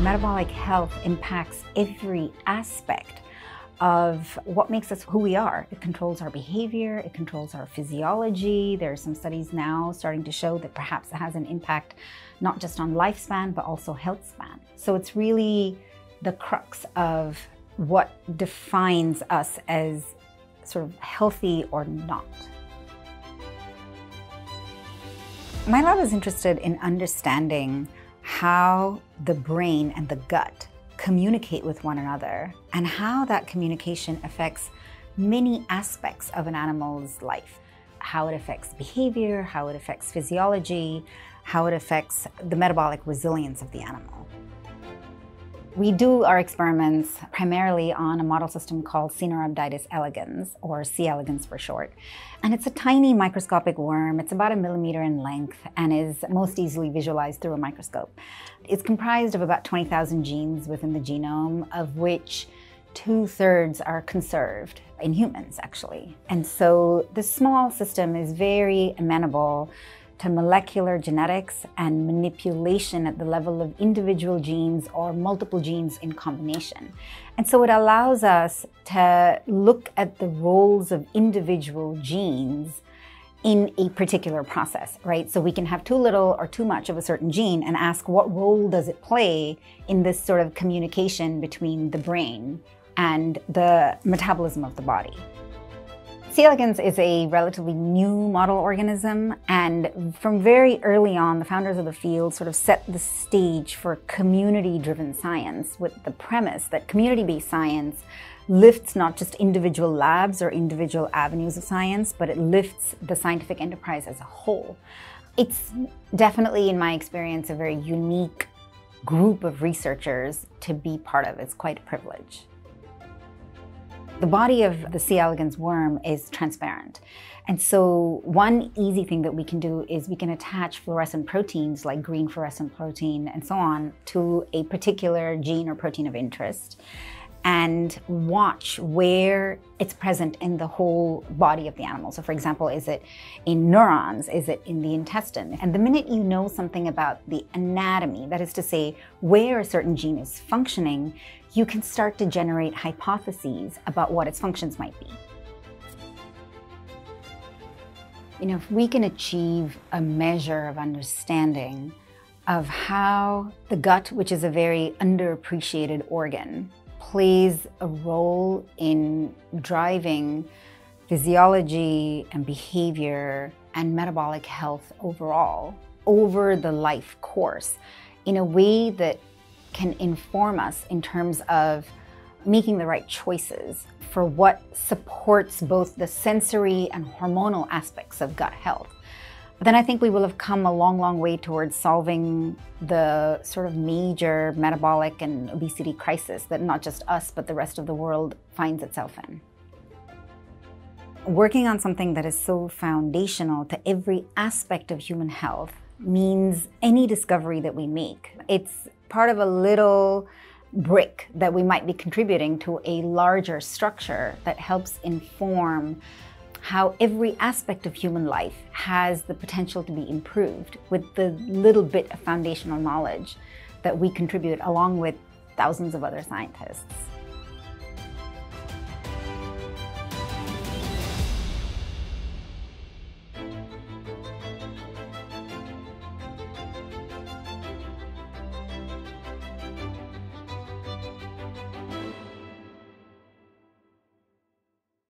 Metabolic health impacts every aspect of what makes us who we are. It controls our behavior, it controls our physiology. There are some studies now starting to show that perhaps it has an impact not just on lifespan, but also health span. So it's really the crux of what defines us as sort of healthy or not. My lab is interested in understanding how the brain and the gut communicate with one another and how that communication affects many aspects of an animal's life. How it affects behavior, how it affects physiology, how it affects the metabolic resilience of the animal. We do our experiments primarily on a model system called Caenorhabditis elegans, or C. elegans for short. And it's a tiny microscopic worm. It's about a millimeter in length and is most easily visualized through a microscope. It's comprised of about 20,000 genes within the genome, of which two thirds are conserved in humans, actually. And so this small system is very amenable to molecular genetics and manipulation at the level of individual genes or multiple genes in combination. And so it allows us to look at the roles of individual genes in a particular process, right? So we can have too little or too much of a certain gene and ask what role does it play in this sort of communication between the brain and the metabolism of the body. C. elegans is a relatively new model organism, and from very early on, the founders of the field sort of set the stage for community driven science with the premise that community based science lifts not just individual labs or individual avenues of science, but it lifts the scientific enterprise as a whole. It's definitely, in my experience, a very unique group of researchers to be part of. It's quite a privilege. The body of the C. elegans worm is transparent. And so one easy thing that we can do is we can attach fluorescent proteins like green fluorescent protein and so on to a particular gene or protein of interest and watch where it's present in the whole body of the animal. So for example, is it in neurons? Is it in the intestine? And the minute you know something about the anatomy, that is to say, where a certain gene is functioning, you can start to generate hypotheses about what its functions might be. You know, if we can achieve a measure of understanding of how the gut, which is a very underappreciated organ, plays a role in driving physiology and behavior and metabolic health overall over the life course in a way that can inform us in terms of making the right choices for what supports both the sensory and hormonal aspects of gut health then I think we will have come a long, long way towards solving the sort of major metabolic and obesity crisis that not just us, but the rest of the world finds itself in. Working on something that is so foundational to every aspect of human health means any discovery that we make. It's part of a little brick that we might be contributing to a larger structure that helps inform how every aspect of human life has the potential to be improved with the little bit of foundational knowledge that we contribute along with thousands of other scientists.